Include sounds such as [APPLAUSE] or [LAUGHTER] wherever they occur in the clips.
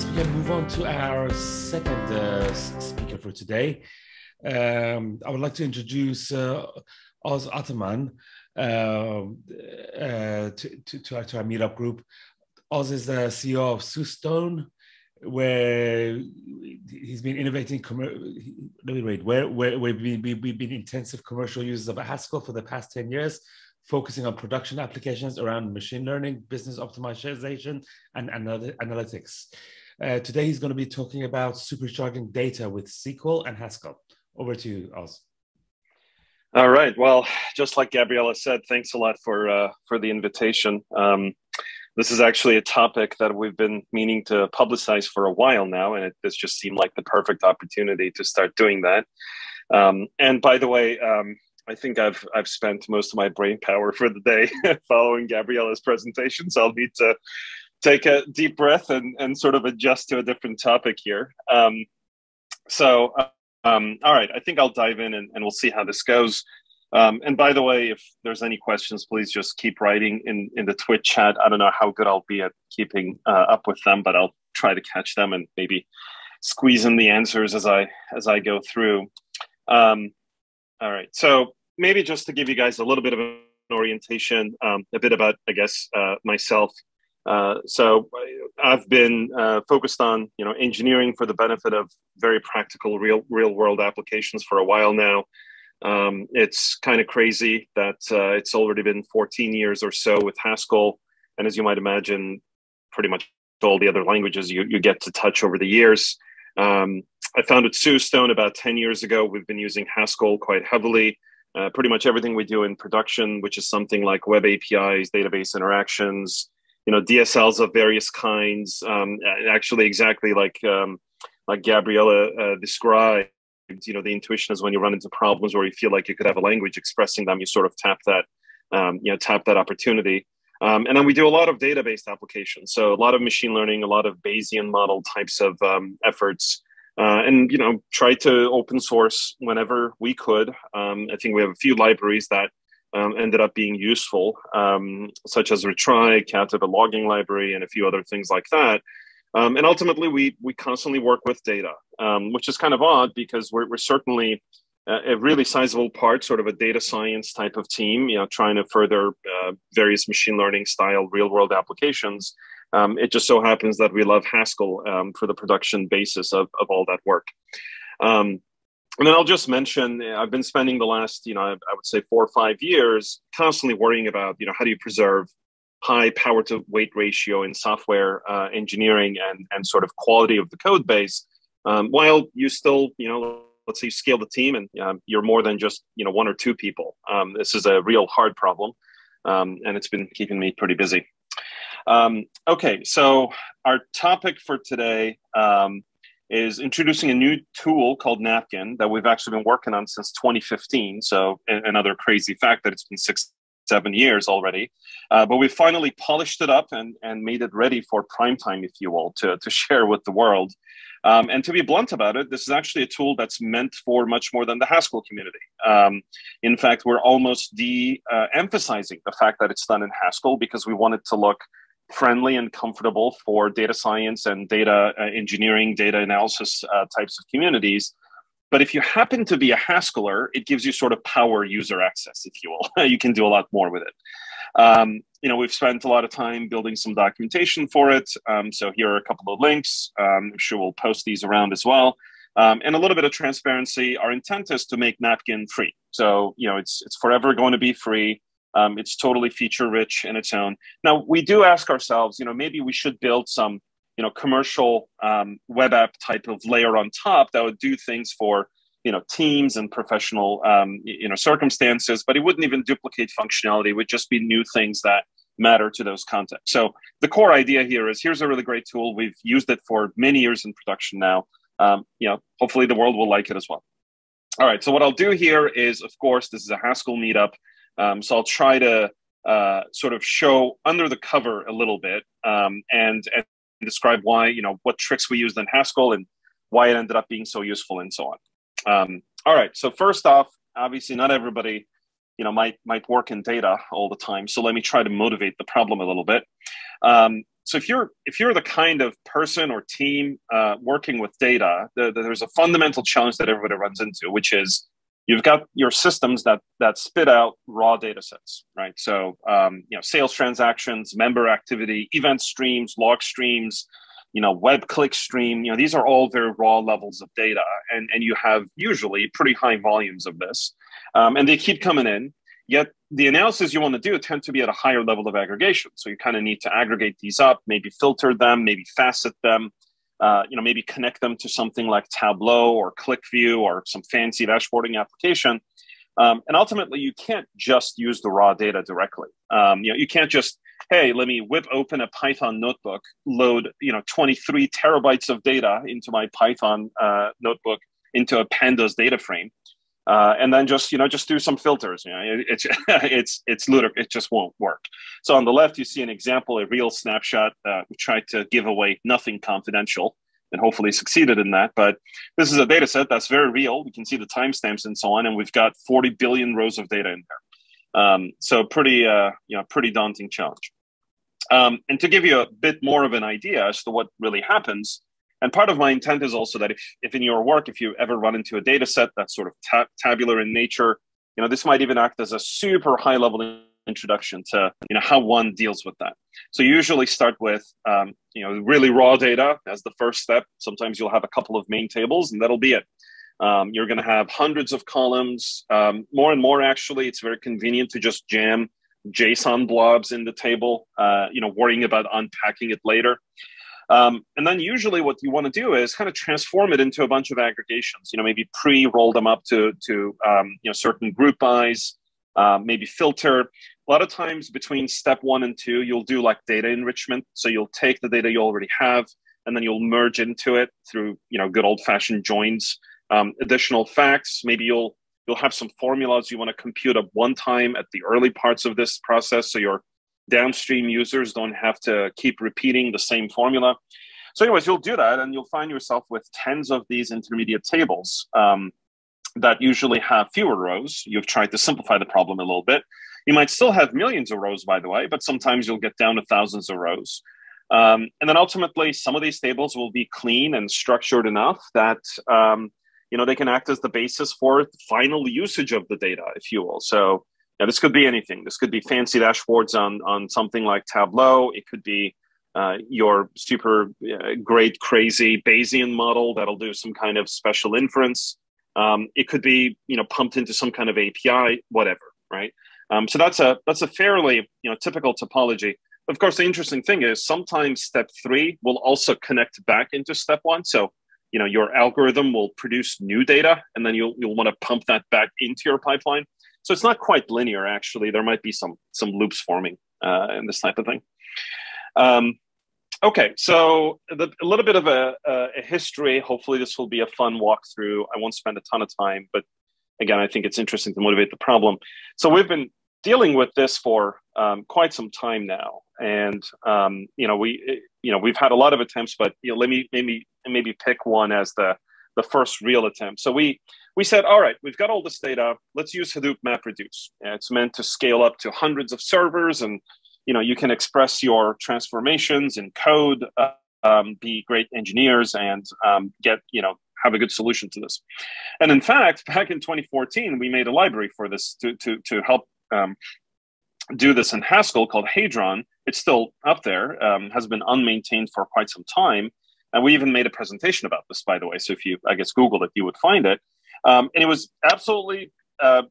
guess we can move on to our second uh, speaker for today. Um, I would like to introduce uh, Oz Ataman um, uh, to, to, to, our, to our meetup group. Oz is the CEO of Soostone, where he's been innovating. Let me read. Where, where, where we've, been, we've been intensive commercial users of Haskell for the past 10 years, focusing on production applications around machine learning, business optimization, and analytics. Uh, today, he's going to be talking about supercharging data with SQL and Haskell. Over to you, Oz. All right. Well, just like Gabriella said, thanks a lot for uh, for the invitation. Um, this is actually a topic that we've been meaning to publicize for a while now, and it, this just seemed like the perfect opportunity to start doing that. Um, and by the way, um, I think I've I've spent most of my brain power for the day [LAUGHS] following Gabriella's presentation, so I'll need to take a deep breath and, and sort of adjust to a different topic here. Um, so, um, all right, I think I'll dive in and, and we'll see how this goes. Um, and by the way, if there's any questions, please just keep writing in, in the Twitch chat. I don't know how good I'll be at keeping uh, up with them, but I'll try to catch them and maybe squeeze in the answers as I as I go through. Um, all right, so maybe just to give you guys a little bit of an orientation, um, a bit about I guess uh, myself. Uh, so I've been uh, focused on you know engineering for the benefit of very practical real real world applications for a while now. Um, it's kind of crazy that uh, it's already been 14 years or so with Haskell, and as you might imagine, pretty much all the other languages you, you get to touch over the years. Um, I founded Soostone about 10 years ago. We've been using Haskell quite heavily. Uh, pretty much everything we do in production, which is something like web APIs, database interactions, you know DSLs of various kinds. Um, actually, exactly like um, like Gabriella uh, described. You know, the intuition is when you run into problems where you feel like you could have a language expressing them, you sort of tap that, um, you know, tap that opportunity. Um, and then we do a lot of database applications, so a lot of machine learning, a lot of Bayesian model types of um, efforts. Uh, and you know try to open source whenever we could. Um, I think we have a few libraries that um, ended up being useful, um, such as Retry, Katip, logging library, and a few other things like that. Um, and ultimately, we we constantly work with data, um, which is kind of odd because we're, we're certainly a, a, really sizable part, sort of a data science type of team, you know, trying to further uh, various machine learning style real world applications. Um, it just so happens that we love Haskell um, for the production basis of, of all that work. Um, and then I'll just mention I've been spending the last, you know, I would say four or five years constantly worrying about, you know, how do you preserve high power to weight ratio in software uh, engineering and, and sort of quality of the code base um, while you still, you know, let's say you scale the team and um, you're more than just, you know, one or two people. Um, this is a real hard problem. Um, and it's been keeping me pretty busy. Um, okay, so our topic for today um, is introducing a new tool called Napkin that we've actually been working on since 2015. So another crazy fact that it's been six, seven years already. Uh, but we finally polished it up and, and made it ready for prime time, if you will, to, to [LAUGHS] share with the world. Um, and to be blunt about it, this is actually a tool that's meant for much more than the Haskell community. Um, in fact, we're almost de uh, emphasizing the fact that it's done in Haskell because we want it to look friendly and comfortable for data science and data uh, engineering, data analysis uh, types of communities. But if you happen to be a Haskeller, it gives you sort of power user access, if you will. [LAUGHS] you can do a lot more with it. Um, you know, we've spent a lot of time building some documentation for it. Um, so here are a couple of links. Um, I'm sure we'll post these around as well. Um, and a little bit of transparency. Our intent is to make Napkin free. So, you know, it's, it's forever going to be free. Um, it's totally feature rich in its own. Now we do ask ourselves, you know, maybe we should build some, you know, commercial um, web app type of layer on top that would do things for, you know, teams and professional, um, you know, circumstances. But it wouldn't even duplicate functionality. It would just be new things that matter to those contexts. So the core idea here is here's a really great tool. We've used it for many years in production now. Um, you know, hopefully the world will like it as well. All right. So what I'll do here is, of course, this is a Haskell meetup. Um, so I'll try to uh, sort of show under the cover a little bit um, and, and describe why, you know, what tricks we used in Haskell and why it ended up being so useful and so on. Um, all right. So first off, obviously not everybody, you know, might might work in data all the time. So let me try to motivate the problem a little bit. Um, so if you're if you're the kind of person or team uh, working with data, the, the, there's a fundamental challenge that everybody runs into, which is you've got your systems that that spit out raw data sets, right? So um, you know, sales transactions, member activity, event streams, log streams, you know, web click stream. You know, these are all very raw levels of data, and and you have usually pretty high volumes of this, um, and they keep coming in. Yet the analysis you want to do tend to be at a higher level of aggregation. So you kind of need to aggregate these up, maybe filter them, maybe facet them, uh, you know, maybe connect them to something like Tableau or QlikView or some fancy dashboarding application. Um, and ultimately, you can't just use the raw data directly. Um, you know, you can't just, hey, let me whip open a Python notebook, load, you know, 23 terabytes of data into my Python uh, notebook into a pandas data frame uh, and then just you know just do some filters. You know, it, it's [LAUGHS] it's it's ludicrous. It just won't work. So on the left, you see an example, a real snapshot. Uh, we tried to give away nothing confidential, and hopefully succeeded in that. But this is a data set that's very real. We can see the timestamps and so on, and we've got 40 billion rows of data in there. Um, so pretty uh, you know pretty daunting challenge. Um, and to give you a bit more of an idea as to what really happens, and part of my intent is also that if, if in your work, if you ever run into a data set that's sort of ta- tabular in nature, you know, this might even act as a super high level introduction to, you know, how one deals with that. So you usually start with, um, you know, really raw data as the first step. Sometimes you'll have a couple of main tables and that'll be it. Um, you're going to have hundreds of columns. Um, more and more, actually, it's very convenient to just jam JSON blobs in the table, uh, you know, worrying about unpacking it later. Um, and then usually what you want to do is kind of transform it into a bunch of aggregations, you know, maybe pre-roll them up to, to um, you know, certain group bys, uh, maybe filter. A lot of times between step one and two, you'll do like data enrichment. So you'll take the data you already have and then you'll merge into it through, you know, good old fashioned joins. Um, additional facts, maybe you'll you'll have some formulas you want to compute at one time at the early parts of this process. So you're downstream users don't have to keep repeating the same formula. So, anyways, you'll do that and you'll find yourself with tens of these intermediate tables um, that usually have fewer rows. You've tried to simplify the problem a little bit. You might still have millions of rows, by the way, but sometimes you'll get down to thousands of rows. Um, and then ultimately, some of these tables will be clean and structured enough that um, you know they can act as the basis for final usage of the data, if you will. So now, this could be anything. This could be fancy dashboards on, on something like Tableau. It could be uh, your super uh, great, crazy Bayesian model that'll do some kind of special inference. Um, it could be, you know, pumped into some kind of API, whatever, right? Um, so that's a that's a fairly, you know, typical topology. Of course, the interesting thing is sometimes step three will also connect back into step one. So, you know, your algorithm will produce new data, and then you'll you'll want to pump that back into your pipeline. So it's not quite linear, actually. There might be some some loops forming uh, in this type of thing. Um, okay, so the, a little bit of a, a, history. Hopefully, this will be a fun walkthrough. I won't spend a ton of time, but again, I think it's interesting to motivate the problem. So we've been dealing with this for um, quite some time now, and um, you know we you know we've had a lot of attempts, but you know let me maybe maybe pick one as the the first real attempt. So we we said, all right, we've got all this data. Let's use Hadoop MapReduce. It's meant to scale up to hundreds of servers, and you know you can express your transformations in code, uh, um, be great engineers, and um, get you know have a good solution to this. And in fact, back in 2014, we made a library for this to to to help. Um, do this in Haskell called Hadron. It's still up there, um, has been unmaintained for quite some time. And we even made a presentation about this, by the way. So if you, I guess, Google it, you would find it. Um, and it was absolutely, uh,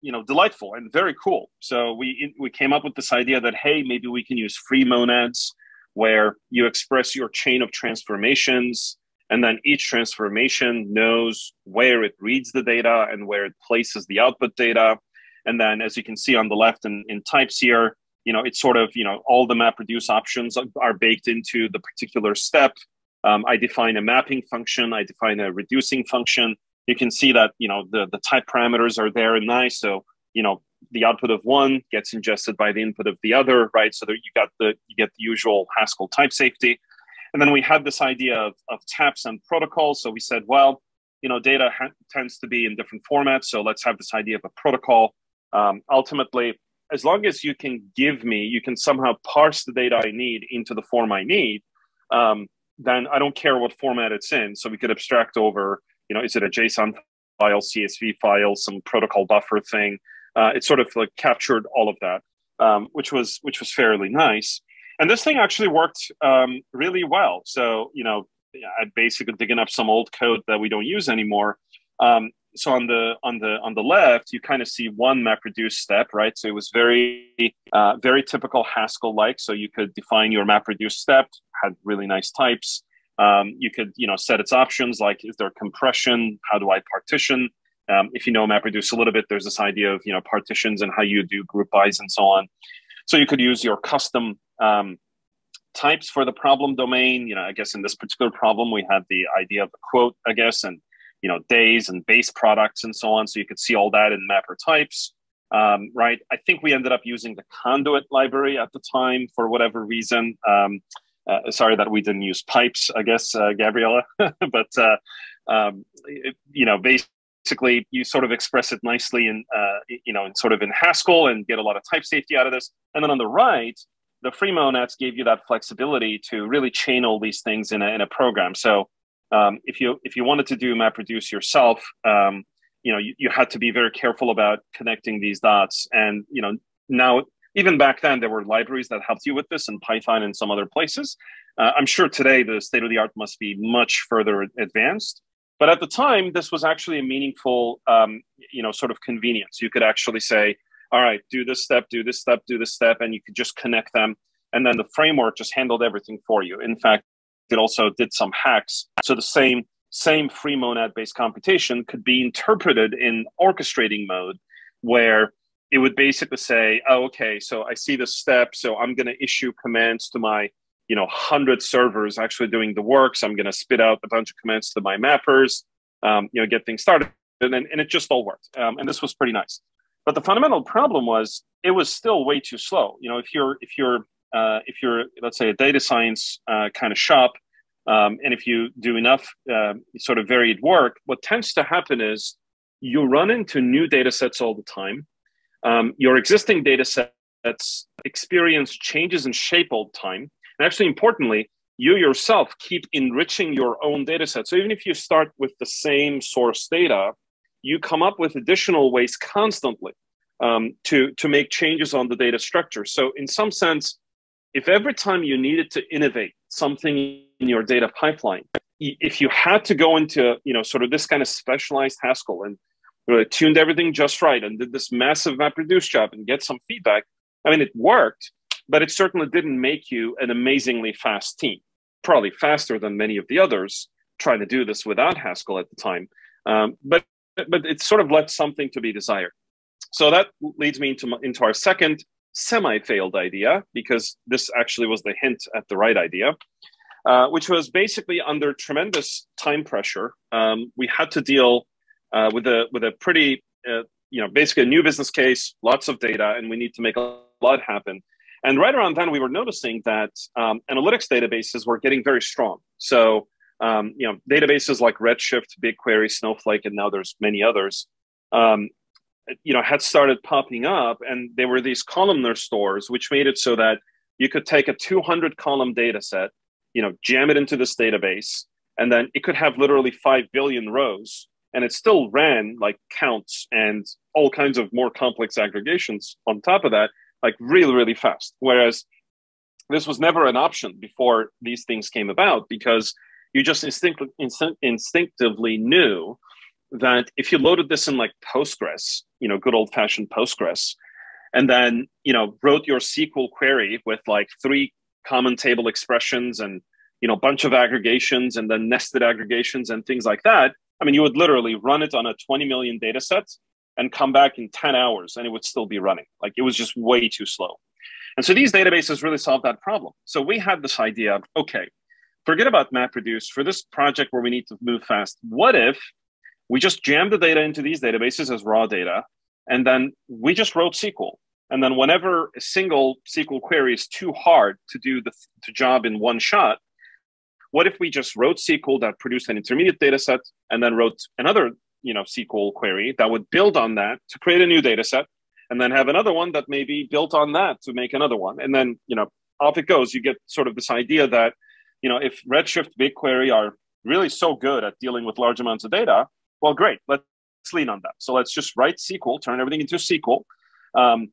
you know, delightful and very cool. So we we came up with this idea that hey, maybe we can use free monads where you express your chain of transformations, and then each transformation knows where it reads the data and where it places the output data. And then, as you can see on the left in, in types here, you know, it's sort of, you know, all the map reduce options are baked into the particular step. Um, I define a mapping function. I define a reducing function you can see that you know the the type parameters are there and nice. So you know the output of one gets ingested by the input of the other, right? So that you got the you get the usual Haskell type safety. And then we had this idea of, of taps and protocols. So we said, well, you know, data ha- tends to be in different formats. So let's have this idea of a protocol. Um, ultimately, as long as you can give me, you can somehow parse the data I need into the form I need, um, then I don't care what format it's in. So we could abstract over, you know, is it a JSON file, CSV file, some protocol buffer thing? Uh, it sort of like captured all of that, um, which was which was fairly nice. And this thing actually worked um, really well. So you know, I basically digging up some old code that we don't use anymore. Um, so on the on the on the left you kind of see one MapReduce step right so it was very uh, very typical haskell like so you could define your MapReduce step had really nice types um, you could you know set its options like is there compression? How do i partition? Um, if you know MapReduce a little bit there's this idea of you know partitions and how you do group bys and so on. So you could use your custom um, types for the problem domain. You know i guess in this particular problem we had the idea of a quote i guess and you know days and base products and so on. So you could see all that in mapper types. Um, right? I think we ended up using the conduit library at the time for whatever reason. Um, uh, sorry that we didn't use pipes i guess uh, gabriella [LAUGHS] but uh, um, it, you know basically you sort of express it nicely in uh, you know in sort of in haskell and get a lot of type safety out of this and then on the right the free monads gave you that flexibility to really chain all these things in a, in a program so um, if you if you wanted to do MapReduce yourself, um, you know you, you had to be very careful about connecting these dots. And you know now even back then there were libraries that helped you with this in Python and some other places. Uh, I'm sure today the state of the art must be much further advanced. But at the time, this was actually a meaningful, um, you know, sort of convenience. You could actually say, "All right, do this step, do this step, do this step," and you could just connect them, and then the framework just handled everything for you. In fact, it also did some hacks. So the same same free monad based computation could be interpreted in orchestrating mode, where it would basically say, oh, okay, so I see the step, so I'm going to issue commands to my you know 100 servers actually doing the work. So I'm going to spit out a bunch of commands to my mappers, um, you know, get things started, and, then and it just all worked. Um, and this was pretty nice. But the fundamental problem was it was still way too slow. You know, if you're if you're uh, if you're, let's say, a data science uh, kind of shop, um, and if you do enough uh, sort of varied work, what tends to happen is you run into new data sets all the time. Um, your existing data sets experience changes in shape all the time. And actually, importantly, you yourself keep enriching your own data set. So even if you start with the same source data, you come up with additional ways constantly um, to, to make changes on the data structure. So in some sense, if every time you needed to innovate something in your data pipeline, if you had to go into you know sort of this kind of specialized Haskell and really tuned everything just right and did this massive MapReduce job and get some feedback, I mean it worked, but it certainly didn't make you an amazingly fast team. Probably faster than many of the others trying to do this without Haskell at the time. Um, but but it sort of left something to be desired. So that leads me into, into our second semi failed idea, because this actually was the hint at the right idea, uh, which was basically under tremendous time pressure. Um, we had to deal uh, with a with a pretty uh, you know basically a new business case, lots of data, and we need to make a lot happen. And right around then, we were noticing that um, analytics databases were getting very strong. So um, you know databases like Redshift, BigQuery, Snowflake, and now there's many others. Um, you know had started popping up and there were these columnar stores which made it so that you could take a 200 column data set you know jam it into this database and then it could have literally 5 billion rows and it still ran like counts and all kinds of more complex aggregations on top of that like really really fast whereas this was never an option before these things came about because you just instinct, instinct, instinctively knew that if you loaded this in like Postgres, you know, good old fashioned Postgres, and then, you know, wrote your SQL query with like three common table expressions and, you know, a bunch of aggregations and then nested aggregations and things like that. I mean, you would literally run it on a 20 million data set and come back in 10 hours and it would still be running. Like it was just way too slow. And so these databases really solved that problem. So we had this idea of, okay, forget about MapReduce for this project where we need to move fast. What if we just jammed the data into these databases as raw data, and then we just wrote SQL. And then whenever a single SQL query is too hard to do the, the job in one shot, what if we just wrote SQL that produced an intermediate data set and then wrote another you know SQL query that would build on that to create a new data set? and then have another one that may be built on that to make another one. And then, you know, off it goes. You get sort of this idea that, you know, if Redshift, BigQuery are really so good at dealing with large amounts of data, well, great. Let's lean on that. So let's just write SQL, turn everything into SQL, um,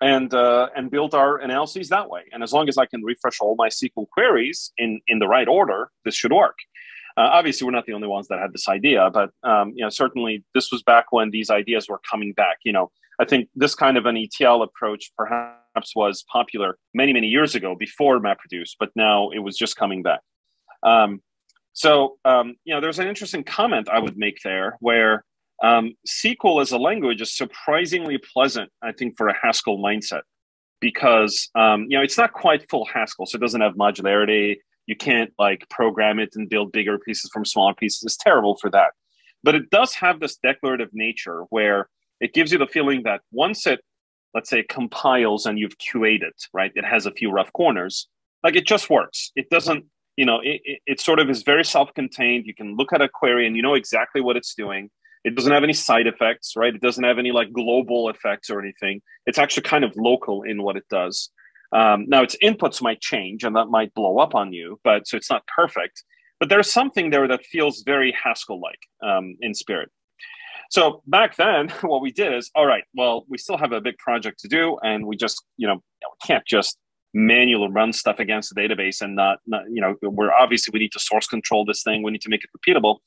and uh, and build our analyses that way. And as long as I can refresh all my SQL queries in in the right order, this should work. Uh, obviously, we're not the only ones that had this idea, but um, you know, certainly this was back when these ideas were coming back. You know, I think this kind of an ETL approach perhaps was popular many, many years ago before MapReduce, but now it was just coming back. Um, so, um, you know, there's an interesting comment I would make there where um, SQL as a language is surprisingly pleasant, I think, for a Haskell mindset because, um, you know, it's not quite full Haskell, so it doesn't have modularity. You can't like program it and build bigger pieces from smaller pieces. It's terrible for that. But it does have this declarative nature where it gives you the feeling that once it, let's say, compiles and you've QA'd it, right? It has a few rough corners. Like it just works. It doesn't, you know, it, it, it sort of is very self contained. You can look at a query and you know exactly what it's doing it doesn't have any side effects, right? It doesn't have any like global effects or anything. It's actually kind of local in what it does. Um, now, its inputs might change and that might blow up on you, but so it's not perfect. But there's something there that feels very Haskell like um, in spirit. So back then, [LAUGHS] what we did is, all right, well, we still have a big project to do, and we just, you know, we can't just manually run stuff against the database and not, not, you know, we're obviously we need to source control this thing. We need to make it repeatable.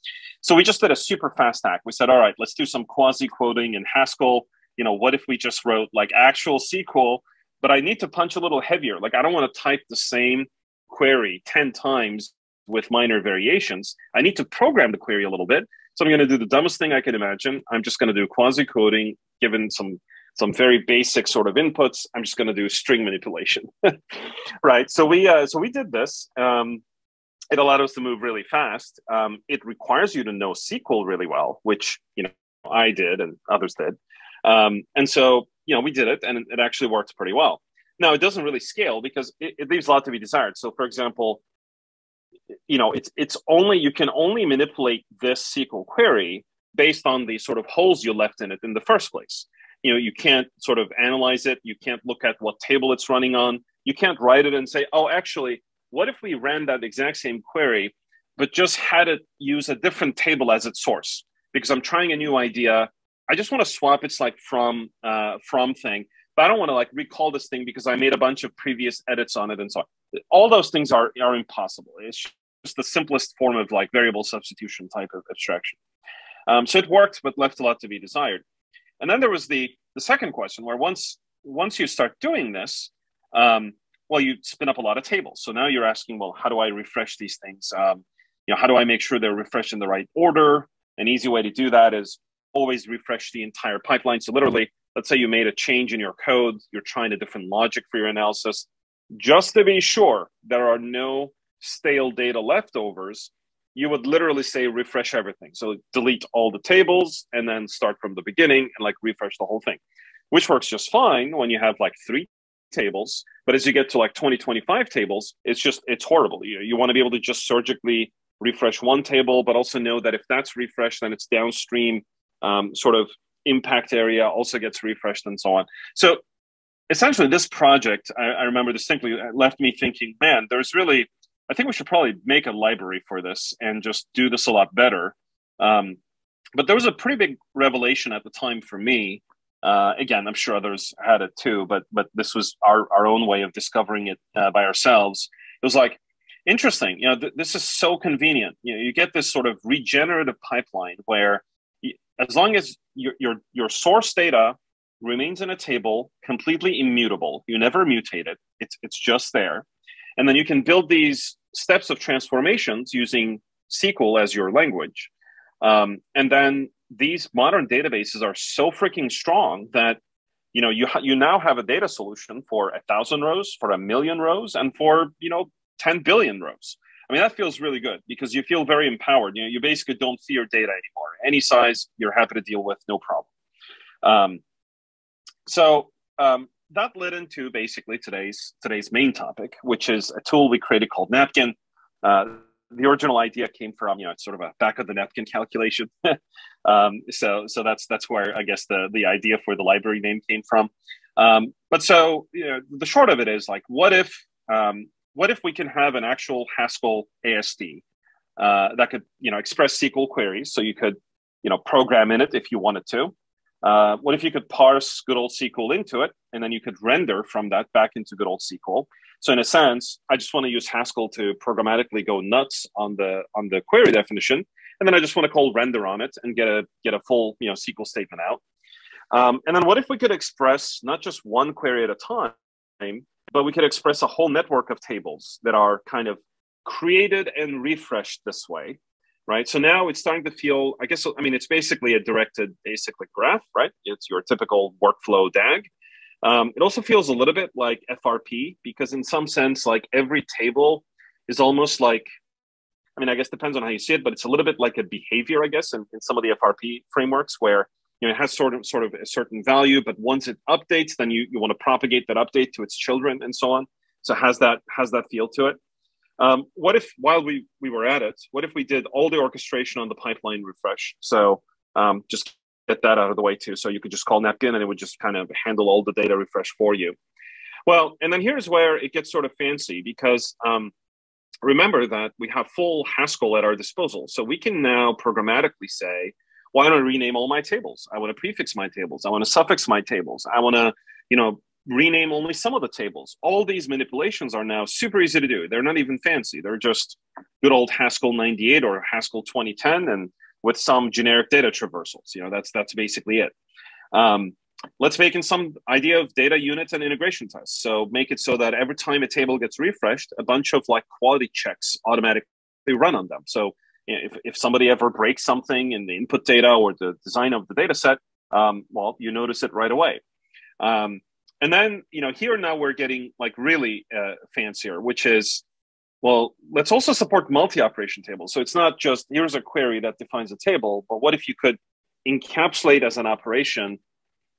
So we just did a super fast hack. We said, all right, let's do some quasi quoting in Haskell. You know, what if we just wrote like actual SQL, but I need to punch a little heavier. Like I don't want to type the same query 10 times with minor variations. I need to program the query a little bit. So I'm going to do the dumbest thing I can imagine. I'm just going to do quasi quoting, given some some very basic sort of inputs. I'm just going to do string manipulation, [LAUGHS] right? So we uh, so we did this. Um, it allowed us to move really fast. Um, it requires you to know SQL really well, which you know I did and others did. Um, and so you know we did it, and it actually worked pretty well. Now it doesn't really scale because it, it leaves a lot to be desired. So for example, you know it's it's only you can only manipulate this SQL query based on the sort of holes you left in it in the first place you know you can't sort of analyze it. You can't look at what table it's running on. You can't write it and say oh actually what if we ran that exact same query but just had it use a different table as its source? Because i'm trying a new idea. I just want to swap its like from uh, from thing but i don't want to like recall this thing because i made a bunch of previous edits on it and so on. All those things are are impossible. It's just the simplest form of like variable substitution type of abstraction. Um, so it worked but left a lot to be desired and then there was the the second question where once once you start doing this, um, well, you spin up a lot of tables. So now you're asking, well, how do I refresh these things? Um, you know, how do I make sure they're refreshed in the right order? An easy way to do that is always refresh the entire pipeline. So literally, let's say you made a change in your code, you're trying a different logic for your analysis. Just to be sure there are no stale data leftovers, you would literally say refresh everything. So delete all the tables and then start from the beginning and like refresh the whole thing, which works just fine when you have like three tables. But as you get to like 20, 25 tables, it's just, it's horrible. You, you want to be able to just surgically refresh one table, but also know that if that's refreshed, then it's downstream um, sort of impact area also gets refreshed and so on. So essentially, this project, I, I remember distinctly, left me thinking, man, there's really I think we should probably make a library for this and just do this a lot better. Um, but there was a pretty big revelation at the time for me. Uh, again, I'm sure others had it too, but but this was our our own way of discovering it uh, by ourselves. It was like interesting. You know, th- this is so convenient. You know, you get this sort of regenerative pipeline where, as long as your your your source data remains in a table completely immutable, you never mutate it. It's it's just there, and then you can build these steps of transformations using SQL as your language. Um, and then these modern databases are so freaking strong that you know you ha- you now have a data solution for a thousand rows, for a million rows, and for you know ten billion rows. I mean that feels really good because you feel very empowered. You know you basically don't fear data anymore. Any size, you're happy to deal with, no problem. Um, so um, that led into basically today's today's main topic, which is a tool we created called Napkin. Uh, the original idea came from you know it's sort of a back of the napkin calculation. [LAUGHS] um, so so that's that's where I guess the the idea for the library name came from. Um, but so you know the short of it is like what if um, what if we can have an actual Haskell AST uh, that could you know express SQL queries so you could you know program in it if you wanted to. Uh, what if you could parse good old SQL into it and then you could render from that back into good old SQL? So in a sense, I just want to use Haskell to programmatically go nuts on the on the query definition, and then I just want to call render on it and get a get a full you know SQL statement out. Um, and then what if we could express not just one query at a time, but we could express a whole network of tables that are kind of created and refreshed this way, right? So now it's starting to feel, I guess, I mean, it's basically a directed acyclic graph, right? It's your typical workflow DAG. Um, it also feels a little bit like FRP because, in some sense, like every table is almost like, I mean, I guess depends on how you see it, but it's a little bit like a behavior, I guess, in, in some of the FRP frameworks where you know it has sort of sort of a certain value, but once it updates, then you, you want to propagate that update to its children and so on. So has that has that feel to it. Um, what if while we we were at it, what if we did all the orchestration on the pipeline refresh? So um, just get that out of the way too. So you could just call Napkin and it would just kind of handle all the data refresh for you. Well, and then here's where it gets sort of fancy because um, remember that we have full Haskell at our disposal. So we can now programmatically say, why don't I rename all my tables? I want to prefix my tables. I want to suffix my tables. I want to, you know, rename only some of the tables. All these manipulations are now super easy to do. They're not even fancy. They're just good old Haskell 98 or Haskell 2010 and with some generic data traversals. You know, that's that's basically it. Um, let's make in some idea of data units and integration tests. So make it so that every time a table gets refreshed, a bunch of like quality checks automatically run on them. So you know, if, if somebody ever breaks something in the input data or the design of the data set, um, well, you notice it right away. Um, and then, you know, here now we're getting like really uh, fancier, which is well, let's also support multi-operation tables. So it's not just here's a query that defines a table, but what if you could encapsulate as an operation,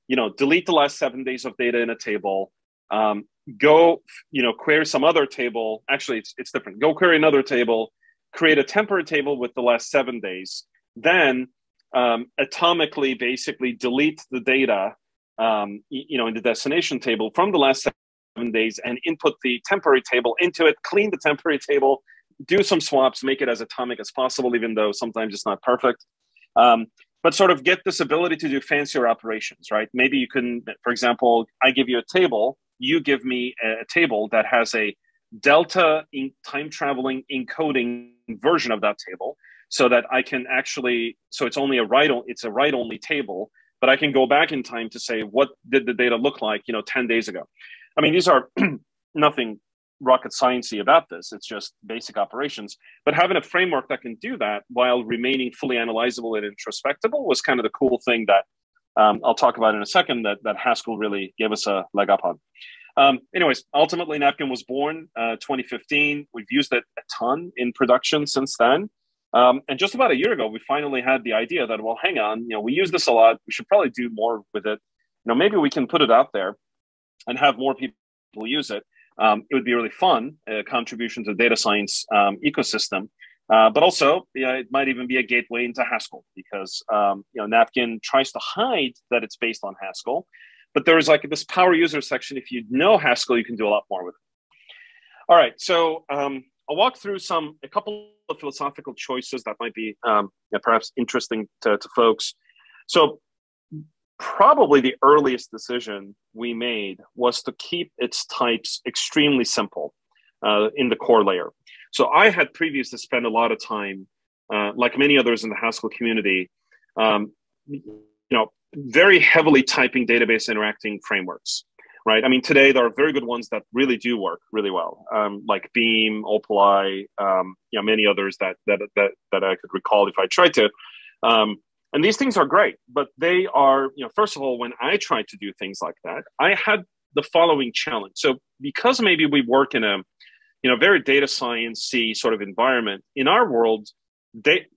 you know, delete the last seven days of data in a table, um, go, you know, query some other table. Actually, it's, it's different. Go query another table, create a temporary table with the last seven days, then um, atomically basically delete the data, um, you know, in the destination table from the last seven days and input the temporary table into it, clean the temporary table, do some swaps, make it as atomic as possible, even though sometimes it's not perfect. Um, but sort of get this ability to do fancier operations, right? Maybe you can, for example, I give you a table, you give me a table that has a delta in time traveling encoding version of that table so that I can actually, so it's only a write, it's a write only table, but I can go back in time to say, what did the data look like, you know, 10 days ago? I mean, these are [CLEARS THROAT] nothing rocket sciencey about this. It's just basic operations. But having a framework that can do that while remaining fully analyzable and introspectable was kind of the cool thing that um, I'll talk about in a second that, that Haskell really gave us a leg up on. Um, anyways, ultimately, Napkin was born uh, 2015. We've used it a ton in production since then. Um, and just about a year ago, we finally had the idea that, well, hang on, you know, we use this a lot. We should probably do more with it. You know, maybe we can put it out there and have more people use it, um, it would be really fun, a contribution to the data science um, ecosystem. Uh, but also, yeah, it might even be a gateway into Haskell because um, you know Napkin tries to hide that it's based on Haskell, but there's like this power user section. If you know Haskell, you can do a lot more with it. All right, so um, I'll walk through some a couple of philosophical choices that might be um, perhaps interesting to, to folks. So probably the earliest decision we made was to keep its types extremely simple uh, in the core layer. So I had previously spent a lot of time, uh, like many others in the Haskell community, um, you know, very heavily typing database interacting frameworks. Right. I mean, today there are very good ones that really do work really well, um, like Beam, Opaleye, um, you know, many others that that that that I could recall if I tried to. Um, and these things are great, but they are, you know, first of all, when I tried to do things like that, I had the following challenge. So because maybe we work in a, you know, very data sciencey sort of environment, in our world, da-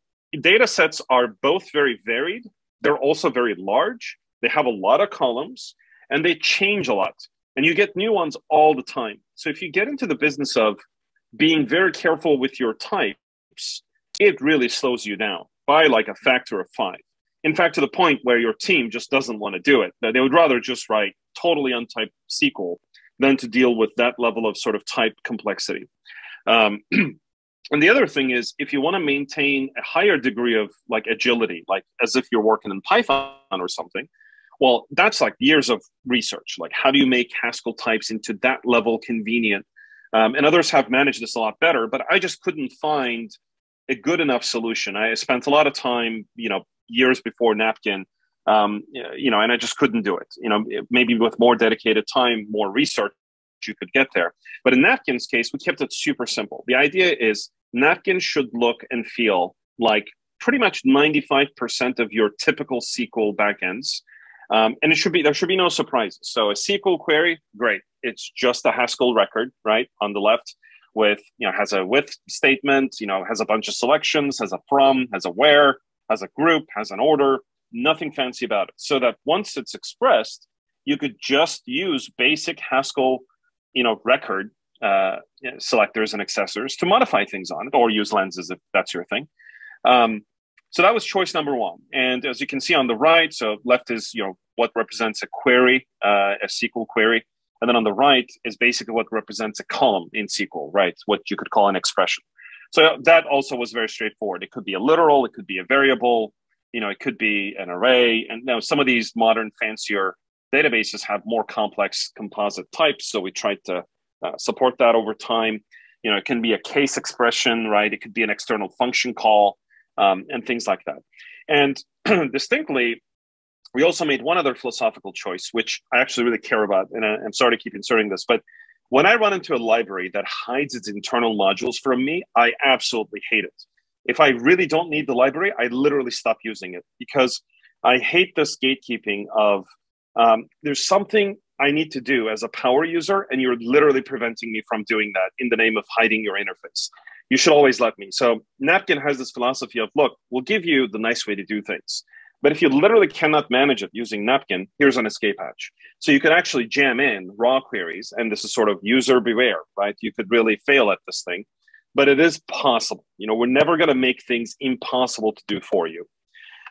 data sets are both very varied. They're also very large. They have a lot of columns and they change a lot. And you get new ones all the time. So if you get into the business of being very careful with your types, it really slows you down by like a factor of five. In fact, to the point where your team just doesn't want to do it. They would rather just write totally untyped SQL than to deal with that level of sort of type complexity. Um, [CLEARS THROAT] and the other thing is, if you want to maintain a higher degree of like agility, like as if you're working in Python or something, well, that's like years of research. Like, how do you make Haskell types into that level convenient? Um, and others have managed this a lot better, but I just couldn't find a good enough solution. I spent a lot of time, you know, years before Napkin, um, you know, and I just couldn't do it. You know, maybe with more dedicated time, more research, you could get there. But in Napkin's case, we kept it super simple. The idea is Napkin should look and feel like pretty much 95% of your typical SQL backends. Um, and it should be there should be no surprises. So a SQL query, great. It's just a Haskell record, right, on the left, with you know has a with statement, you know has a bunch of selections, has a from, has a where, has a group, has an order. Nothing fancy about it. So that once it's expressed, you could just use basic Haskell, you know, record uh, selectors and accessors to modify things on it, or use lenses if that's your thing. Um, so that was choice number one. And as you can see on the right, so left is you know what represents a query, uh, a SQL query, and then on the right is basically what represents a column in SQL, right? What you could call an expression. So that also was very straightforward. It could be a literal, it could be a variable, you know, it could be an array. And now some of these modern, fancier databases have more complex composite types. So we tried to uh, support that over time. You know, it can be a case expression, right? It could be an external function call um, and things like that. And [CLEARS THROAT] distinctly, we also made one other philosophical choice, which I actually really care about. And I, I'm sorry to keep inserting this, but when I run into a library that hides its internal modules from me, I absolutely hate it. If I really don't need the library, I literally stop using it because I hate this gatekeeping of um, there's something I need to do as a power user, and you're literally preventing me from doing that in the name of hiding your interface. You should always let me. So Napkin has this philosophy of look, we'll give you the nice way to do things. But if you literally cannot manage it using Napkin, here's an escape hatch. So you can actually jam in raw queries, and this is sort of user beware, right? You could really fail at this thing, but it is possible. You know, we're never going to make things impossible to do for you.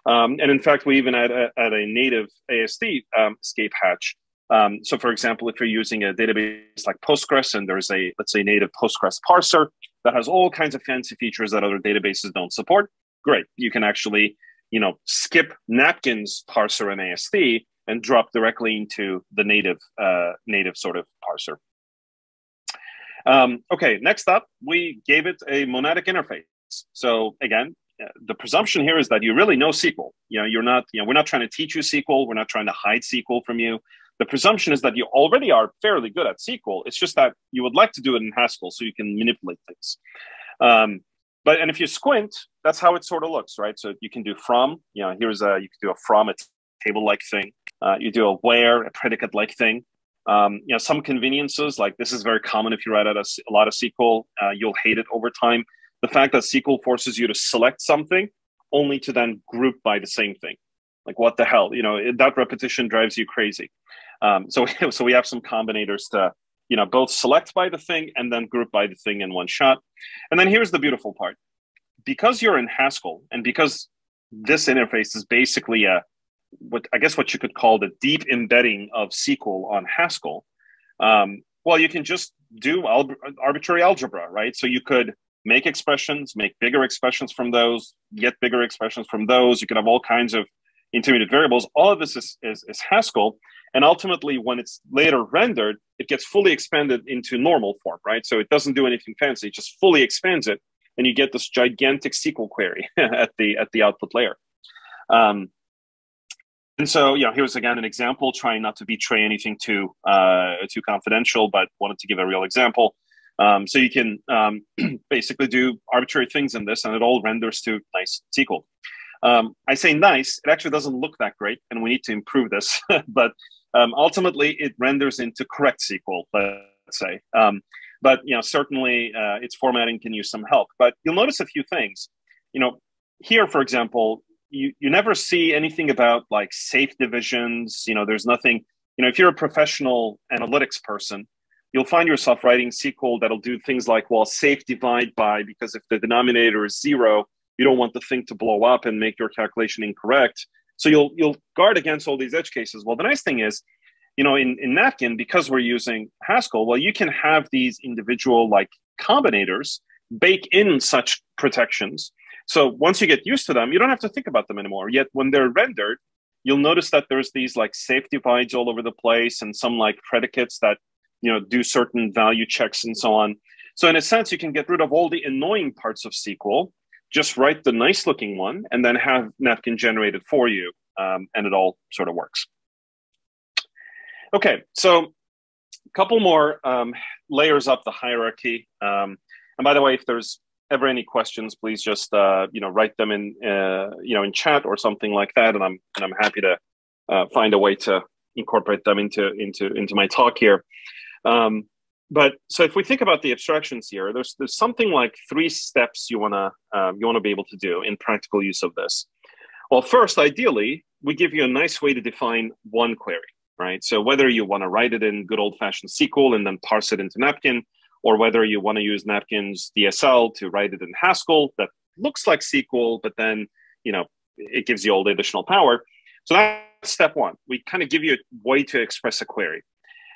Um, and in fact, we even add a, a native AST um, escape hatch. Um, so, for example, if you're using a database like Postgres and there's a, let's say, native Postgres parser that has all kinds of fancy features that other databases don't support, great. You can actually you know, skip napkins parser and AST and drop directly into the native uh, native sort of parser. Um, okay, next up, we gave it a monadic interface. So again, uh, the presumption here is that you really know SQL. You know, you're not, you know, we're not trying to teach you SQL. We're not trying to hide SQL from you. The presumption is that you already are fairly good at SQL. It's just that you would like to do it in Haskell so you can manipulate things. Um, but and if you squint, that's how it sort of looks, right? So you can do from, you know, here's a you can do a from a table like thing. Uh, you do a where a predicate like thing. Um, you know, some conveniences like this is very common if you write out a, a lot of SQL, uh, you'll hate it over time. The fact that SQL forces you to select something only to then group by the same thing. Like what the hell, you know, that repetition drives you crazy. Um, so, [LAUGHS] so we have some combinators to you know both select by the thing and then group by the thing in one shot. And then here's the beautiful part. Because you're in haskell and because this interface is basically a what i guess what you could call the deep embedding of sql on haskell um, well you can just do al- arbitrary algebra right? So you could make expressions make bigger expressions from those get bigger expressions from those. You can have all kinds of intermediate variables all of this is, is, is haskell and ultimately, when it's later rendered, it gets fully expanded into normal form, right? So it doesn't do anything fancy; it just fully expands it, and you get this gigantic SQL query [LAUGHS] at the at the output layer. Um, and so, you know, here's again an example, trying not to betray anything too uh, too confidential, but wanted to give a real example. Um, so you can um, [CLEARS THROAT] basically do arbitrary things in this, and it all renders to nice SQL. Um, I say nice; it actually doesn't look that great, and we need to improve this. [LAUGHS] but um, ultimately, it renders into correct SQL, let's say. Um, but you know, certainly, uh, its formatting can use some help. But you'll notice a few things. You know, here, for example, you you never see anything about like safe divisions. You know, there's nothing. You know, if you're a professional analytics person, you'll find yourself writing SQL that'll do things like, well, safe divide by, because if the denominator is zero, you don't want the thing to blow up and make your calculation incorrect. So you'll you'll guard against all these edge cases. Well, the nice thing is, you know, in, in Napkin, because we're using Haskell, well, you can have these individual like combinators bake in such protections. So once you get used to them, you don't have to think about them anymore. Yet when they're rendered, you'll notice that there's these like safe divides all over the place and some like predicates that you know do certain value checks and so on. So in a sense, you can get rid of all the annoying parts of SQL just write the nice looking one and then have napkin generated for you um, and it all sort of works. Okay so a couple more um, layers up the hierarchy. Um, and by the way if there's ever any questions please just uh, you know write them in uh, you know in chat or something like that and i'm and i'm happy to uh, find a way to incorporate them into into into my talk here. Um, but so if we think about the abstractions here, there's there's something like three steps you wanna um, you wanna be able to do in practical use of this. Well, first, ideally, we give you a nice way to define one query, right? So whether you want to write it in good old fashioned SQL and then parse it into Napkin, or whether you want to use Napkin's DSL to write it in Haskell that looks like SQL, but then you know it gives you all the additional power. So that's step one. We kind of give you a way to express a query.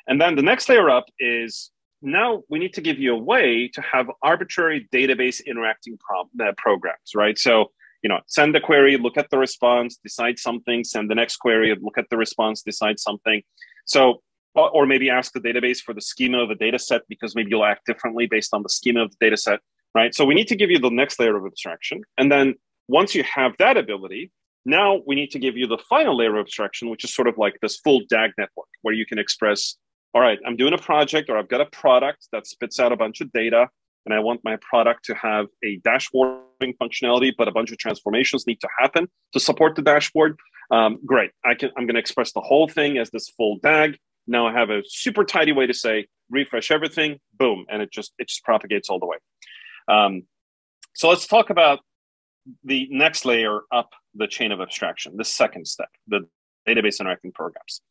And then the next layer up is now we need to give you a way to have arbitrary database interacting pro- uh, programs, right? So, you know, send the query, look at the response, decide something, send the next query, look at the response, decide something. So, or maybe ask the database for the schema of a data set because maybe you'll act differently based on the schema of the data set, right? So we need to give you the next layer of abstraction. And then once you have that ability, now we need to give you the final layer of abstraction, which is sort of like this full DAG network where you can express all right, I'm doing a project or I've got a product that spits out a bunch of data and I want my product to have a dashboarding functionality, but a bunch of transformations need to happen to support the dashboard. Um, great. I can, I'm going to express the whole thing as this full DAG. Now I have a super tidy way to say refresh everything, boom, and it just it just propagates all the way. Um, so let's talk about the next layer up the chain of abstraction, the second step, the database interacting programs.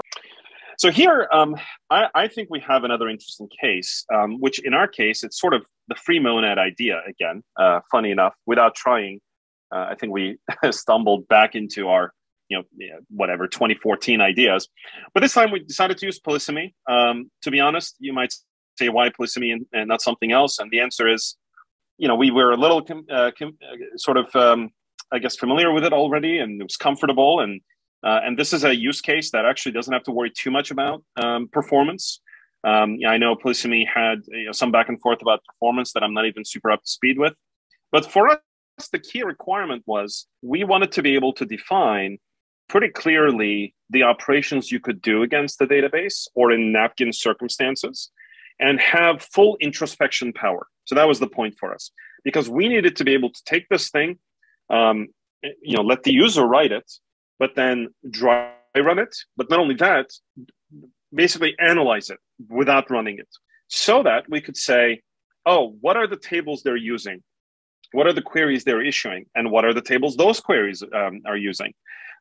So here, um, I, I, think we have another interesting case, um, which in our case, it's sort of the free monad idea again. Uh, funny enough, without trying, uh, I think we [LAUGHS] stumbled back into our, you know, whatever 2014 ideas. But this time we decided to use polysemy. Um, to be honest, you might say why polysemy and, and, not something else, and the answer is, you know, we were a little com- uh, com- uh, sort of, um, I guess, familiar with it already, and it was comfortable and uh, and this is a use case that actually doesn't have to worry too much about um, performance. Um, I know Polysemy had you know, some back and forth about performance that I'm not even super up to speed with. But for us, the key requirement was we wanted to be able to define pretty clearly the operations you could do against the database or in napkin circumstances and have full introspection power. So that was the point for us because we needed to be able to take this thing, um, you know, let the user write it, but then dry run it. But not only that, basically analyze it without running it so that we could say, oh, what are the tables they're using? What are the queries they're issuing? And what are the tables those queries um, are using?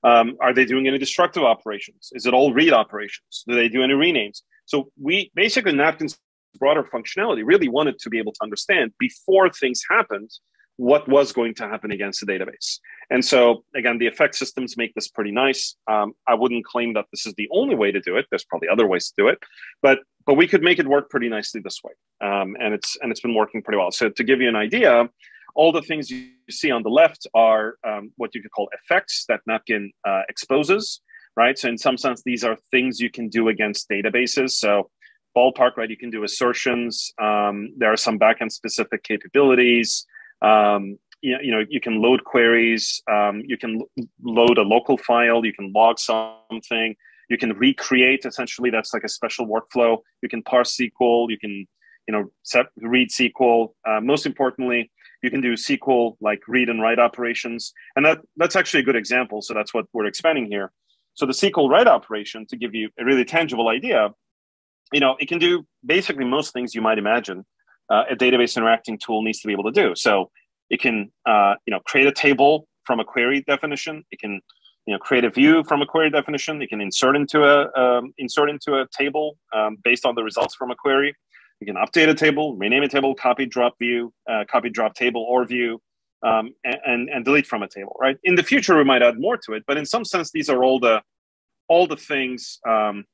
Um, are they doing any destructive operations? Is it all read operations? Do they do any renames? So we basically Napkin's broader functionality really wanted to be able to understand before things happened what was going to happen against the database. And so, again, the effect systems make this pretty nice. Um, I wouldn't claim that this is the only way to do it. There's probably other ways to do it, but but we could make it work pretty nicely this way. Um, and it's and it's been working pretty well. So to give you an idea, all the things you see on the left are um, what you could call effects that Napkin uh, exposes, right? So in some sense, these are things you can do against databases. So ballpark, right? You can do assertions. Um, there are some backend specific capabilities. Um, you, you know, you can load queries. Um, you can load a local file. You can log something. You can recreate. Essentially, that's like a special workflow. You can parse SQL. You can, you know, set, read SQL. Uh, most importantly, you can do SQL like read and write operations, and that that's actually a good example. So that's what we're expanding here. So the SQL write operation, to give you a really tangible idea, you know, it can do basically most things you might imagine uh, a database interacting tool needs to be able to do. So it can, uh, you know, create a table from a query definition. It can, you know create a view from a query definition. It can insert into a um, insert into a table um, based on the results from a query. You can update a table, rename a table, copy drop view, uh, copy drop table or view, um, and, and delete from a table. Right. In the future, we might add more to it, but in some sense, these are all the all the things um,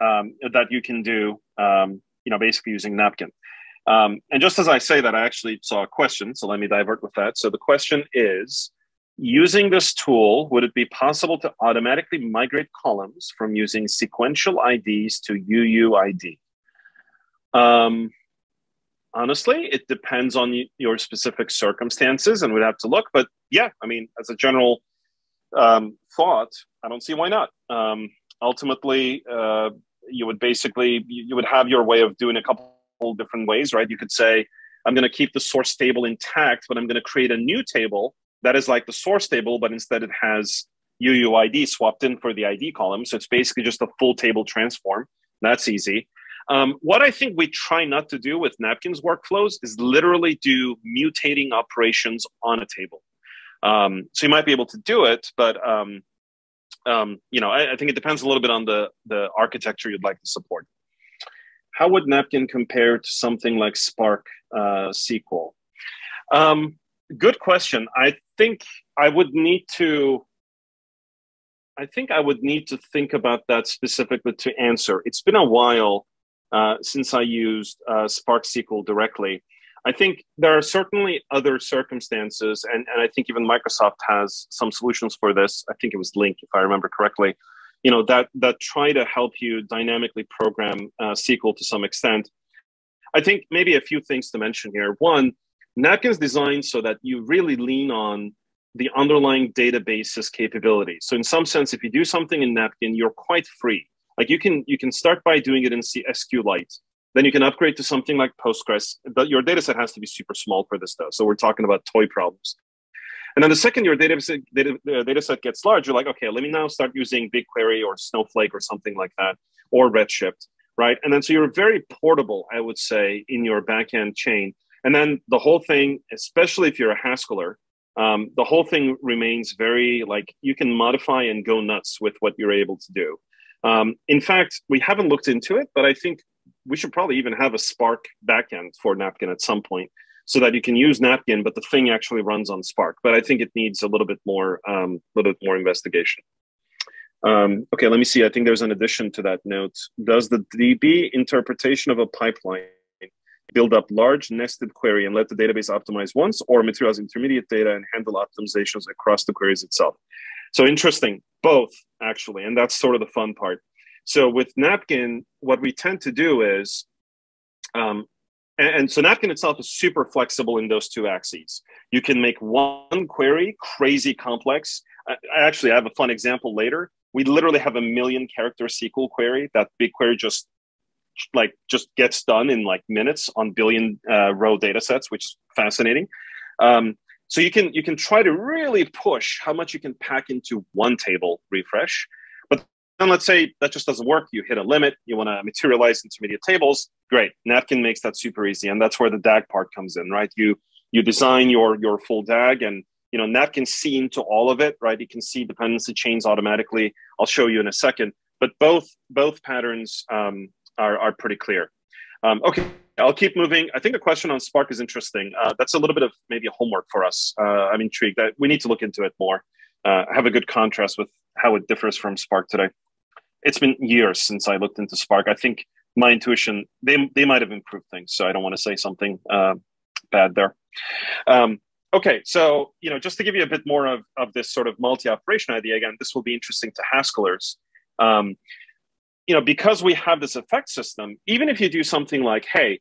um, that you can do. Um, you know, basically using Napkin. Um, and just as I say that, I actually saw a question. So let me divert with that. So the question is using this tool, would it be possible to automatically migrate columns from using sequential IDs to UUID? Um, honestly, it depends on your specific circumstances and we'd have to look. But yeah, I mean, as a general um, thought, I don't see why not. Um, ultimately, uh, you would basically you would have your way of doing a couple different ways, right? You could say, I'm going to keep the source table intact, but I'm going to create a new table that is like the source table, but instead it has UUID swapped in for the ID column. So it's basically just a full table transform. That's easy. Um, what I think we try not to do with napkins workflows is literally do mutating operations on a table. Um, so you might be able to do it, but um, um you know, I, I, think it depends a little bit on the the architecture you'd like to support how would Napkin compare to something like Spark uh, SQL? Um, good question. I think I would need to. I think I would need to think about that specifically to answer. It's been a while uh, since I used uh, Spark SQL directly. I think there are certainly other circumstances, and, and I think even Microsoft has some solutions for this. I think it was LINQ, if I remember correctly, you know that that try to help you dynamically program uh, SQL to some extent. I think maybe a few things to mention here. One, Napkin's designed so that you really lean on the underlying database's capabilities. So in some sense, if you do something in Napkin, you're quite free. Like you can you can start by doing it in SQLite. Then you can upgrade to something like Postgres. But your data set has to be super small for this though. So we're talking about toy problems. And then the second your data set, data, data set gets large, you're like, okay, let me now start using BigQuery or Snowflake or something like that, or Redshift, right? And then so you're very portable, I would say, in your backend chain. And then the whole thing, especially if you're a Haskeller, um, the whole thing remains very like you can modify and go nuts with what you're able to do. Um, in fact, we haven't looked into it, but I think we should probably even have a Spark backend for Napkin at some point so that you can use napkin but the thing actually runs on spark. But i think it needs a little bit more um, a little bit more investigation. Um, okay let me see. I think there's an addition to that note. Does the db interpretation of a pipeline build up large nested query and let the database optimize once or materialize intermediate data and handle optimizations across the queries itself? So interesting. Both actually and that's sort of the fun part. So with napkin what we tend to do is um, and, and so Napkin itself is super flexible in those two axes. You can make one query crazy complex. I, I actually I have a fun example later. We literally have a million character SQL query. That BigQuery just like just gets done in like minutes on billion uh, row data sets, which is fascinating. Um, so you can you can try to really push how much you can pack into one table refresh. And let's say that just doesn't work. You hit a limit. You want to materialize intermediate tables. Great. Napkin makes that super easy, and that's where the DAG part comes in, right? You you design your your full DAG, and you know Napkin see into all of it, right? You can see dependency chains automatically. I'll show you in a second. But both both patterns um, are are pretty clear. Um, okay, I'll keep moving. I think the question on Spark is interesting. Uh, that's a little bit of maybe a homework for us. Uh, I'm intrigued that we need to look into it more. Uh, have a good contrast with how it differs from Spark today it's been years since I looked into Spark. I think my intuition they they might have improved things, so I don't want to say something uh, bad there. Um, okay, so you know, just to give you a bit more of of this sort of multi operation idea again, this will be interesting to Haskellers. Um, you know, because we have this effect system, even if you do something like, hey,